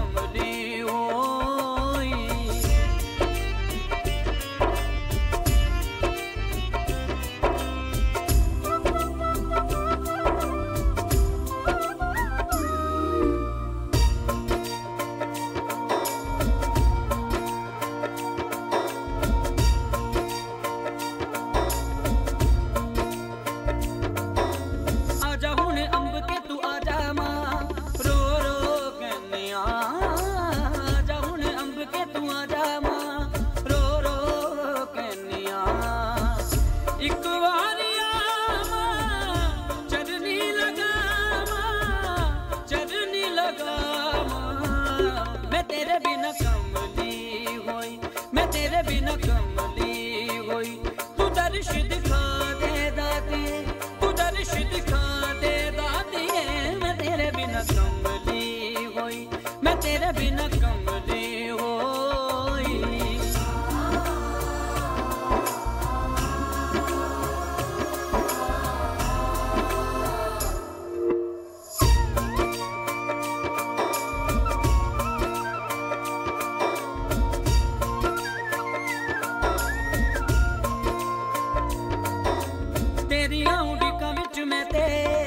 somebody who ਮੈਂ ਤੇਰੇ ਬਿਨਾ ਕਮਲੀ ਹੋਈ। ਤੇਰੀਆਂ ਉਡੀਕਾਂ ਵਿੱਚ ਮੈਂ ਤੇ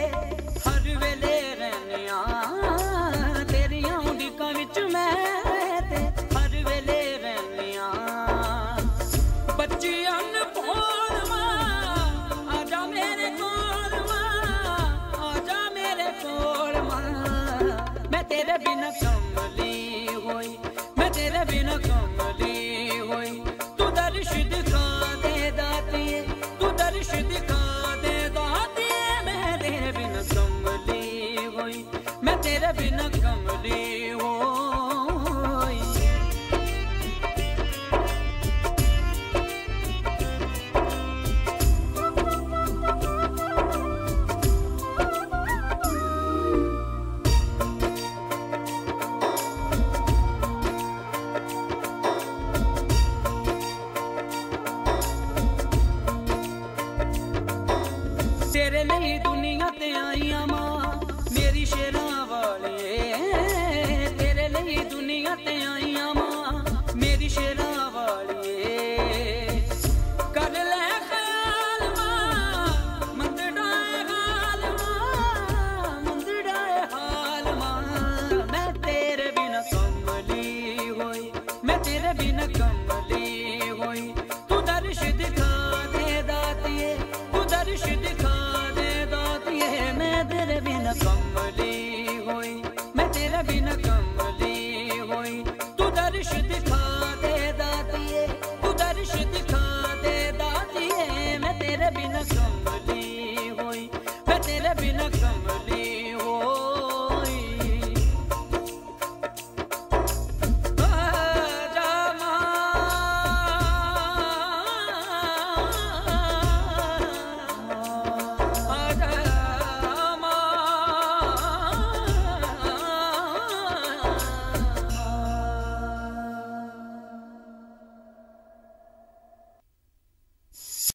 ਤੇਰੇ ਬਿਨਾ ਕਮਲੀ ਹੋਈ, ਮੈਂ ਤੇਰੇ ਬਿਨਾ ਕਮਲੀ ਹੋਈ। ਤੂੰ ਦਰਸ਼ ਦਿਖਾ ਦੇ ਦਾਤੀਏ ਤੂੰ ਦਰਸ਼ ਦਿਖਾ ਦੇ ਦਾਤੀਏ ਮੈਂ ਤੇਰੇ ਬਿਨਾ ਕਮਲੀ ਹੋਈ, ਮੈਂ ਤੇਰੇ ਬਿਨਾ ਕਮਲੀ ਤੇਰੇ ਲਈ ਦੁਨੀਆ ਤੇ ਆਈਆਂ ਮਾਂ ਮੇਰੀ ਸ਼ੇਰਾਂ ਵਾਲੀਏ, ਤੇਰੇ ਲਈ ਦੁਨੀਆ ਤੇ ਆਈਆਂ ਮਾਂ ਮੇਰੀ ਸ਼ੇਰਾਂ ਵਾਲੀਏ, ਕਰ ਲੈ ਖਿਆਲ ਮਾਂ, ਮੰਦੜਾ ਏ ਹਾਲ ਮਾਂ, ਮੰਦੜਾ ਹਾਲ ਮਾਂ। ਮੈਂ ਤੇਰੇ ਬਿਨਾ ਕਮਲੀ ਹੋਈ, ਮੈਂ ਤੇਰੇ ਬਿਨਾ ਕਮਲੀ